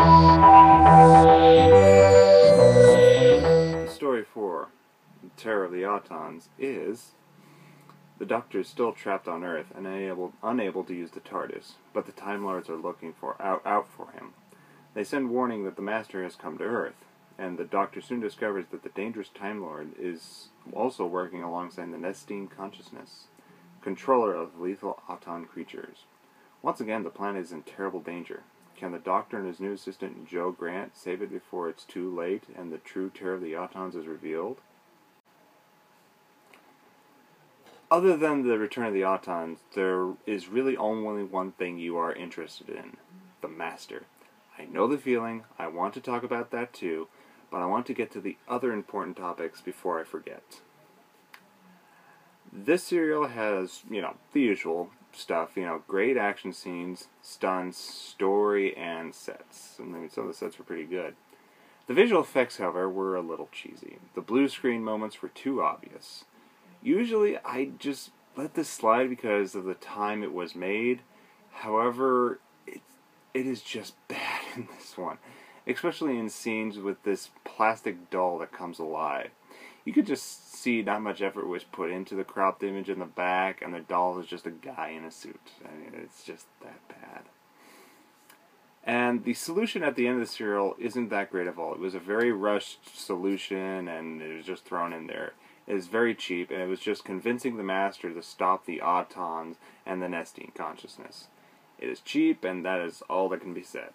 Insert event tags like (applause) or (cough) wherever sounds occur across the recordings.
The story for Terror of the Autons is the Doctor is still trapped on Earth and unable, unable to use the TARDIS, but the Time Lords are looking for out, out for him. They send warning that the Master has come to Earth, and the Doctor soon discovers that the dangerous Time Lord is also working alongside the Nestene Consciousness, controller of lethal Auton creatures. Once again, the planet is in terrible danger. Can the Doctor and his new assistant Jo Grant save it before it's too late and the true terror of the Autons is revealed? Other than the return of the Autons, there is really only one thing you are interested in the Master. I know the feeling, I want to talk about that too, but I want to get to the other important topics before I forget. This serial has, you know, the usual stuff, you know, great action scenes, stunts, story, and sets. I mean, some of the sets were pretty good. The visual effects, however, were a little cheesy. The blue screen moments were too obvious. Usually, I just let this slide because of the time it was made. However, it, it is just (laughs) bad in this one, especially in scenes with this plastic doll that comes alive you could just see not much effort was put into the cropped image in the back, and the doll is just a guy in a suit. I mean, it's just that bad. And the solution at the end of the serial isn't that great of all. It was a very rushed solution, and it was just thrown in there. It is very cheap, and it was just convincing the master to stop the Autons and the Nestene consciousness. It is cheap, and that is all that can be said.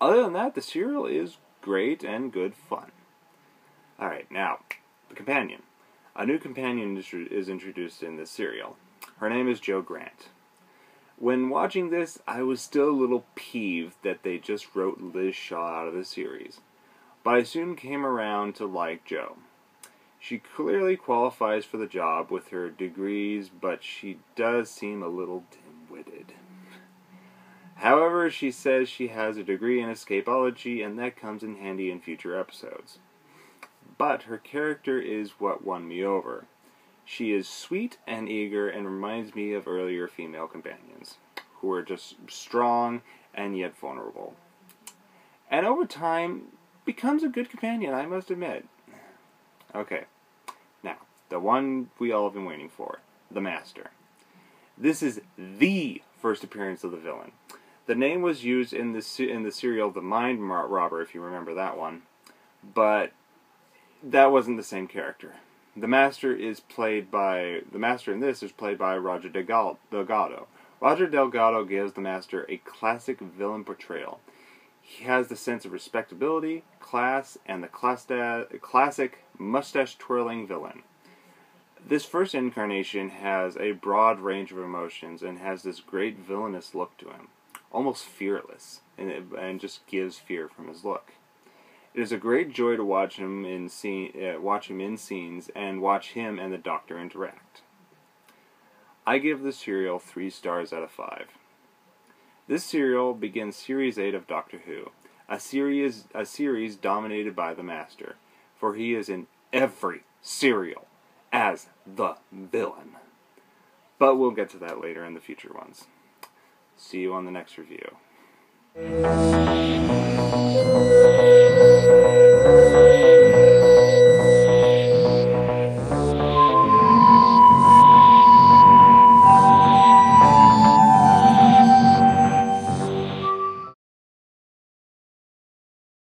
Other than that, the serial is great and good fun. Alright, now, the companion. A new companion is introduced in this serial. Her name is Jo Grant. When watching this, I was still a little peeved that they just wrote Liz Shaw out of the series, but I soon came around to like Jo. She clearly qualifies for the job with her degrees, but she does seem a little dim-witted. However, she says she has a degree in escapology, and that comes in handy in future episodes but her character is what won me over. She is sweet and eager and reminds me of earlier female companions, who are just strong and yet vulnerable. And over time, becomes a good companion, I must admit. Okay, now, the one we all have been waiting for the Master. This is the first appearance of the villain. The name was used in the in the serial The Mind Robber, if you remember that one, but that wasn't the same character. The Master is played by the Master in this is played by Roger Delgado. Roger Delgado gives the Master a classic villain portrayal. He has the sense of respectability, class, and the classic mustache twirling villain. This first incarnation has a broad range of emotions and has this great villainous look to him, almost fearless, and, it, and just gives fear from his look. It is a great joy to watch him in scene, uh, watch him in scenes and watch him and the Doctor interact. I give the serial three stars out of five. This serial begins Series 8 of Doctor Who, a series, a series dominated by the Master, for he is in every serial as the villain. But we'll get to that later in the future ones. See you on the next review.